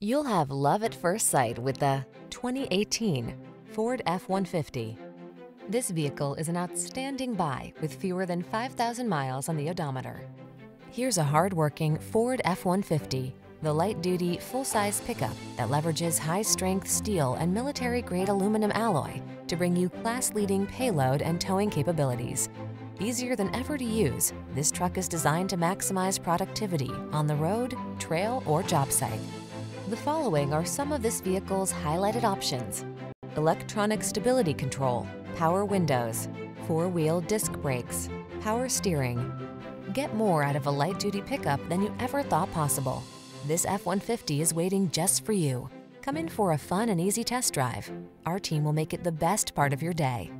You'll have love at first sight with the 2018 Ford F-150. This vehicle is an outstanding buy with fewer than 5,000 miles on the odometer. Here's a hard-working Ford F-150, the light-duty, full-size pickup that leverages high-strength steel and military-grade aluminum alloy to bring you class-leading payload and towing capabilities. Easier than ever to use, this truck is designed to maximize productivity on the road, trail, or job site. The following are some of this vehicle's highlighted options. Electronic stability control, power windows, four-wheel disc brakes, power steering. Get more out of a light-duty pickup than you ever thought possible. This F-150 is waiting just for you. Come in for a fun and easy test drive. Our team will make it the best part of your day.